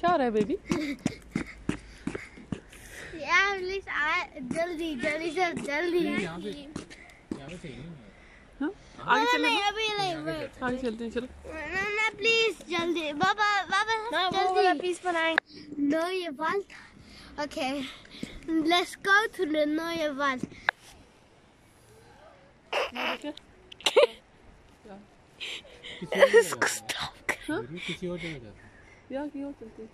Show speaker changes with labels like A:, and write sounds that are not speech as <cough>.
A: क्या हो रहा है बेबी
B: यार प्लीज़ जल्दी जल्दी से जल्दी।
C: यहाँ पे यहाँ पे सही नहीं है।
A: हाँ? आगे चलो
B: नहीं अभी नहीं
A: आगे चलते हैं चलो।
B: ना ना प्लीज़ जल्दी। बाबा बाबा जल्दी। प्लीज़ बनाएँगे। Wald okay let's go to the neue Wald <laughs>
C: किसी और जगह किसी और जगह जाओ
A: या की और
C: चलते हैं